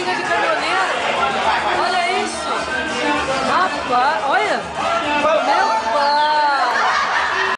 barriga de caminhoneiro. Olha isso. Rapaz, olha.